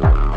Bye.